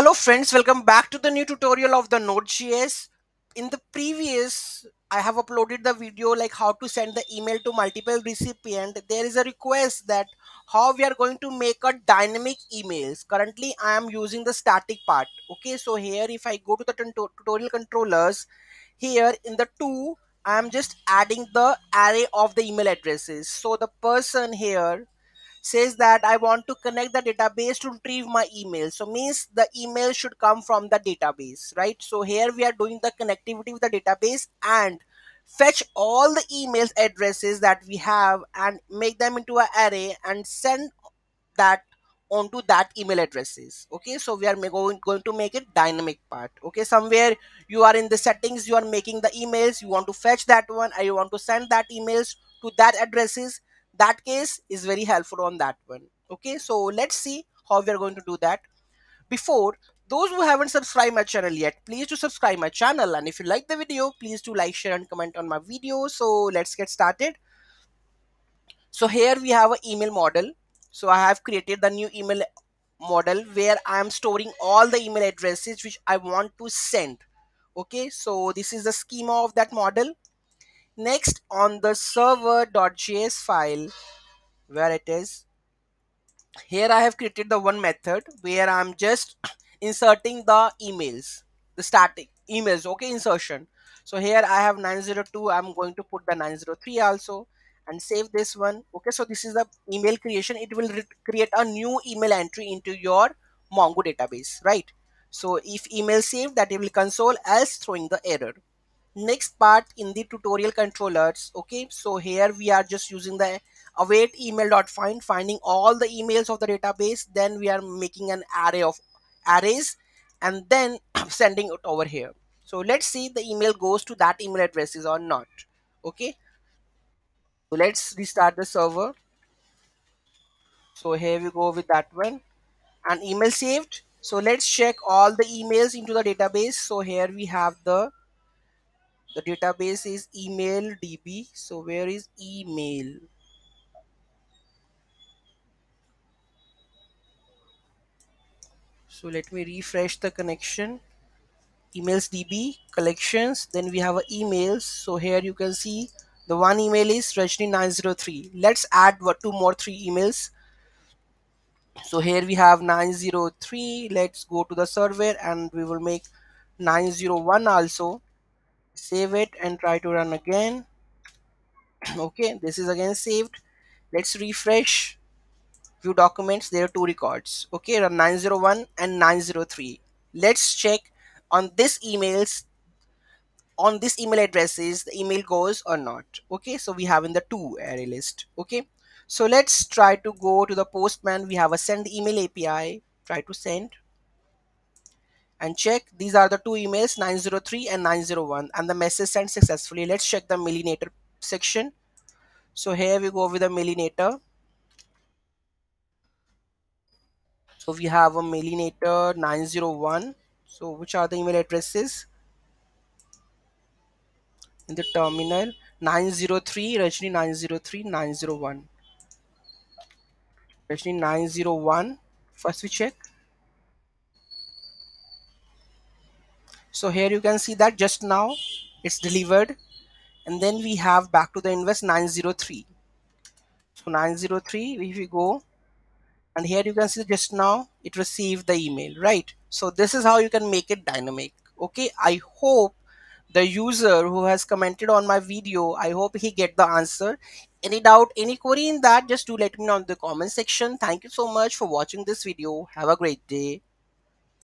Hello friends, welcome back to the new tutorial of the Node.js. In the previous, I have uploaded the video like how to send the email to multiple recipient. There is a request that how we are going to make a dynamic emails. Currently, I am using the static part. Okay, so here if I go to the tutorial controllers, here in the two, I am just adding the array of the email addresses. So the person here says that I want to connect the database to retrieve my email. So means the email should come from the database, right? So here we are doing the connectivity with the database and fetch all the emails addresses that we have and make them into an array and send that onto that email addresses okay so we are going, going to make it dynamic part okay somewhere you are in the settings you are making the emails you want to fetch that one you want to send that emails to that addresses that case is very helpful on that one. Okay so let's see how we are going to do that. Before those who haven't subscribed my channel yet please do subscribe my channel. And if you like the video please do like share and comment on my video. So let's get started. So here we have an email model. So i have created the new email model where i am storing all the email addresses which i want to send. Okay so this is the schema of that model Next on the server.js file where it is here I have created the one method where I'm just inserting the emails the static emails okay insertion. So here I have 902 I'm going to put the 903 also and save this one okay. So this is the email creation. It will create a new email entry into your mongo database right? So if email saved that it will console as throwing the error next part in the tutorial controllers okay? So here we are just using the await email dot find finding all the emails of the database. Then we are making an array of arrays and then sending it over here. So let's see the email goes to that email addresses or not okay? So let's restart the server. So here we go with that one. And email saved. So let's check all the emails into the database. So here we have the the database is email db so where is email? So let me refresh the connection. Emails db collections. Then we have a emails. So here you can see the one email is rajni 903 let's add what two more three emails. So here we have 903 let's go to the server and we will make 901 also save it and try to run again. Okay this is again saved. Let's refresh view documents. There are two records. Okay run 901 and 903 let's check on this emails on this email addresses the email goes or not. Okay so we have in the two array list. Okay so let's try to go to the postman. We have a send email api try to send and check. These are the two emails 903 and 901 and the message sent successfully. Let's check the Mailinator section. So here we go with the Mailinator. So we have a Mailinator 901 so which are the email addresses? In the terminal 903 Rajni 903 901 Rajni 901 first we check so here you can see that just now it's delivered. And then we have back to the inverse 903 so 903 if we go and here you can see just now it received the email right? So this is how you can make it dynamic okay? I hope the user who has commented on my video i hope he get the answer. Any doubt any query in that just do let me know in the comment section. Thank you so much for watching this video. Have a great day